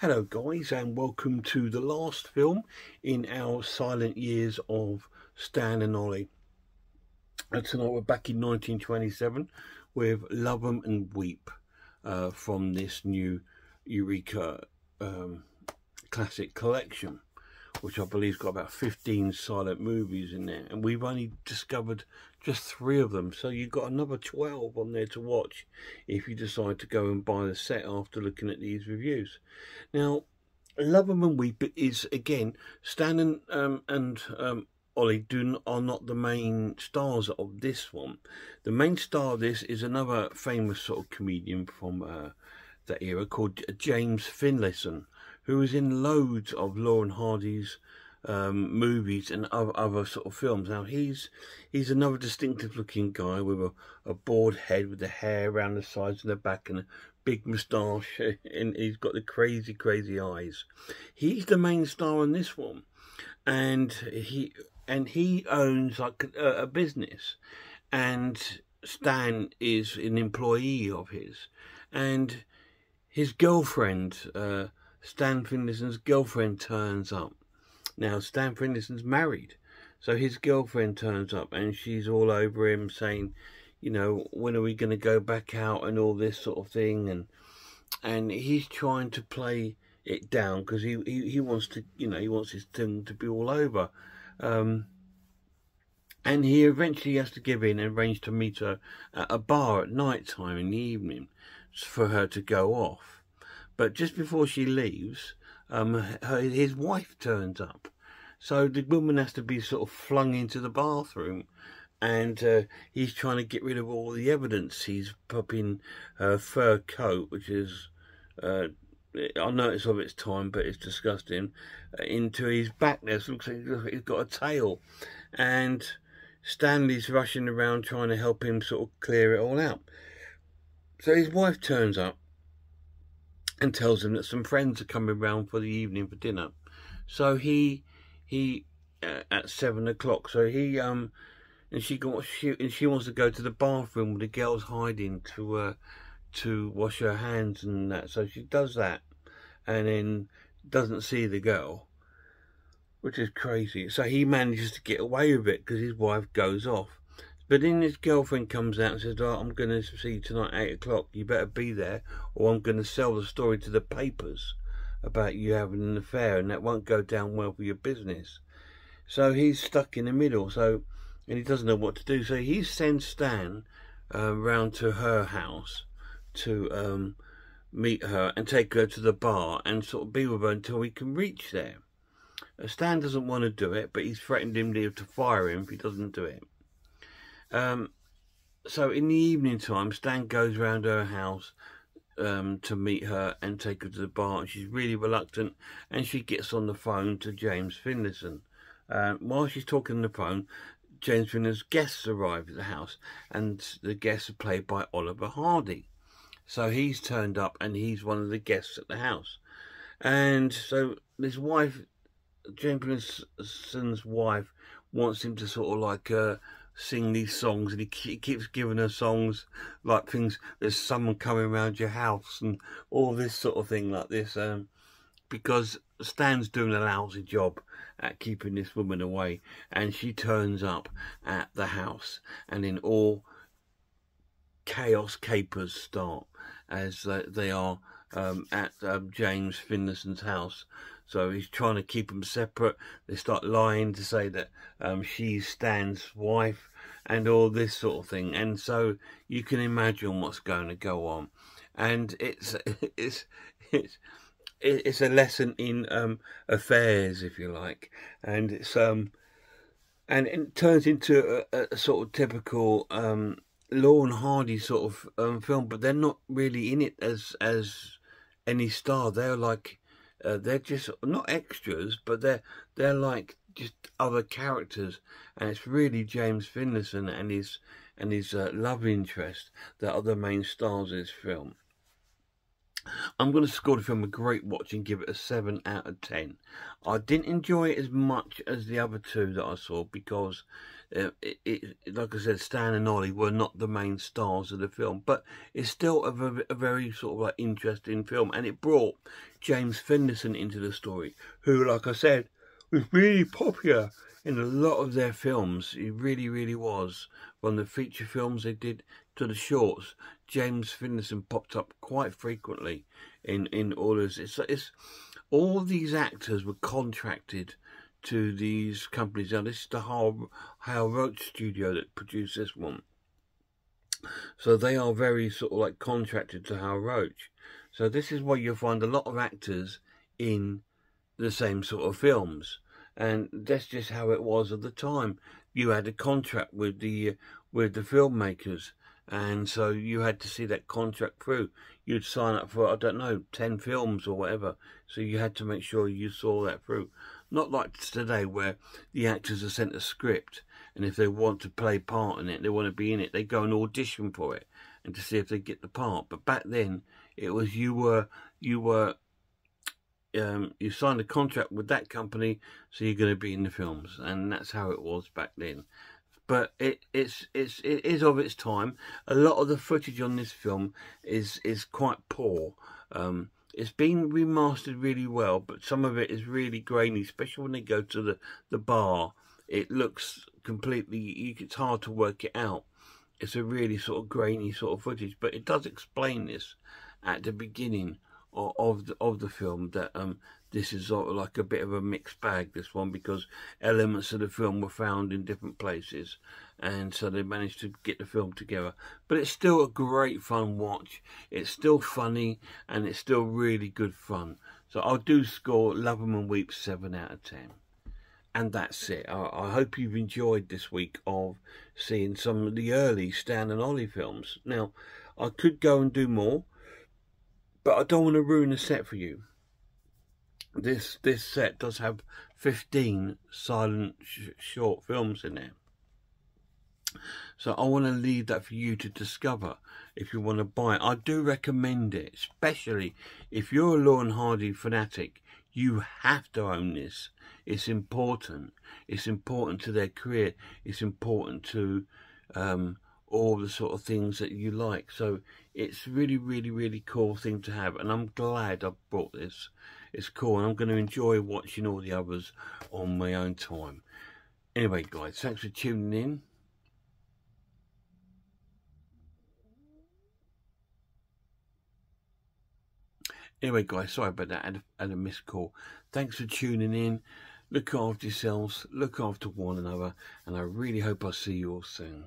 Hello guys and welcome to the last film in our silent years of Stan and Ollie. And tonight we're back in 1927 with Love 'em and Weep uh, from this new Eureka um, classic collection which I believe has got about 15 silent movies in there. And we've only discovered just three of them. So you've got another 12 on there to watch if you decide to go and buy the set after looking at these reviews. Now, Love 'em and Weep is, again, Stan and, um, and um, Ollie do, are not the main stars of this one. The main star of this is another famous sort of comedian from uh, that era called James Finlayson who was in loads of Laurel and Hardy's um, movies and other, other sort of films. Now he's he's another distinctive looking guy with a, a bald head with the hair around the sides and the back and a big moustache and he's got the crazy crazy eyes. He's the main star in this one, and he and he owns like a, a business, and Stan is an employee of his, and his girlfriend. Uh, Stan Finlayson's girlfriend turns up. Now, Stan Finlayson's married. So his girlfriend turns up and she's all over him saying, you know, when are we going to go back out and all this sort of thing. And and he's trying to play it down because he, he, he wants to, you know, he wants his thing to be all over. Um, and he eventually has to give in and arrange to meet her at a bar at night time in the evening for her to go off. But just before she leaves, um, her, his wife turns up. So the woman has to be sort of flung into the bathroom and uh, he's trying to get rid of all the evidence. He's popping her fur coat, which is, uh, I know it's of its time, but it's disgusting, uh, into his back there. So looks like he's got a tail. And Stanley's rushing around trying to help him sort of clear it all out. So his wife turns up and tells him that some friends are coming round for the evening for dinner. So he he uh, at seven o'clock. So he um and she got she and she wants to go to the bathroom where the girl's hiding to uh to wash her hands and that. So she does that, and then doesn't see the girl, which is crazy. So he manages to get away with it because his wife goes off. But then his girlfriend comes out and says, oh, I'm going to see you tonight at 8 o'clock. You better be there or I'm going to sell the story to the papers about you having an affair and that won't go down well for your business. So he's stuck in the middle. So, and he doesn't know what to do. So he sends Stan uh, round to her house to um, meet her and take her to the bar and sort of be with her until he can reach there. Uh, Stan doesn't want to do it, but he's threatened him to fire him if he doesn't do it. Um, so in the evening time, Stan goes round her house um, to meet her and take her to the bar. She's really reluctant, and she gets on the phone to James Finlayson. Uh, while she's talking on the phone, James Finlayson's guests arrive at the house, and the guests are played by Oliver Hardy. So he's turned up, and he's one of the guests at the house. And so his wife, James Finlayson's wife, wants him to sort of like uh, sing these songs and he keeps giving her songs like things there's someone coming around your house and all this sort of thing like this um, because Stan's doing a lousy job at keeping this woman away and she turns up at the house and in all chaos capers start as they are um, at um, James Finlayson's house so he's trying to keep them separate. They start lying to say that um, she's Stan's wife and all this sort of thing. And so you can imagine what's going to go on. And it's it's it's it's a lesson in um, affairs, if you like, and it's um and it turns into a, a sort of typical um, Laurel and Hardy sort of um, film, but they're not really in it as as any star. They're like uh, they're just not extras, but they're they're like just other characters, and it's really James Finlayson and his and his uh, love interest that are the main stars of this film. I'm going to score the film a great watch and give it a 7 out of 10. I didn't enjoy it as much as the other two that I saw because, uh, it, it, like I said, Stan and Ollie were not the main stars of the film. But it's still a very, a very sort of like interesting film. And it brought James Finlayson into the story, who, like I said, was really popular in a lot of their films. He really, really was. From the feature films they did to the shorts, James Finlayson popped up quite frequently in in all of this. It's, it's all these actors were contracted to these companies. Now this is the Hal, Hal Roach studio that produced this one. So they are very sort of like contracted to Hal Roach. So this is why you'll find a lot of actors in the same sort of films. And that's just how it was at the time. You had a contract with the with the filmmakers and so you had to see that contract through. You'd sign up for I don't know ten films or whatever, so you had to make sure you saw that through. Not like today where the actors are sent a script, and if they want to play part in it, they want to be in it, they go and audition for it, and to see if they get the part. But back then, it was you were you were um, you signed a contract with that company, so you're going to be in the films, and that's how it was back then but it, it's it's it is of its time. A lot of the footage on this film is is quite poor. Um, it's been remastered really well, but some of it is really grainy, especially when they go to the the bar. It looks completely. It's hard to work it out. It's a really sort of grainy sort of footage, but it does explain this at the beginning of, of the of the film that um this is sort of like a bit of a mixed bag, this one, because elements of the film were found in different places. And so they managed to get the film together. But it's still a great fun watch. It's still funny and it's still really good fun. So i'll do score Love 'em and Weep 7 out of 10. And that's it. I, I hope you've enjoyed this week of seeing some of the early Stan and Ollie films. Now, I could go and do more, but I don't want to ruin the set for you this this set does have 15 silent sh short films in it. So I want to leave that for you to discover if you want to buy it. I do recommend it, especially if you're a Laurel and Hardy fanatic. You have to own this. It's important. It's important to their career. It's important to um, all the sort of things that you like. So it's really, really, really cool thing to have. And I'm glad I brought this it's cool and I'm going to enjoy watching all the others on my own time. Anyway, guys, thanks for tuning in. Anyway, guys, sorry about that. I had a, had a missed call. Thanks for tuning in. Look after yourselves, look after one another, and I really hope I see you all soon.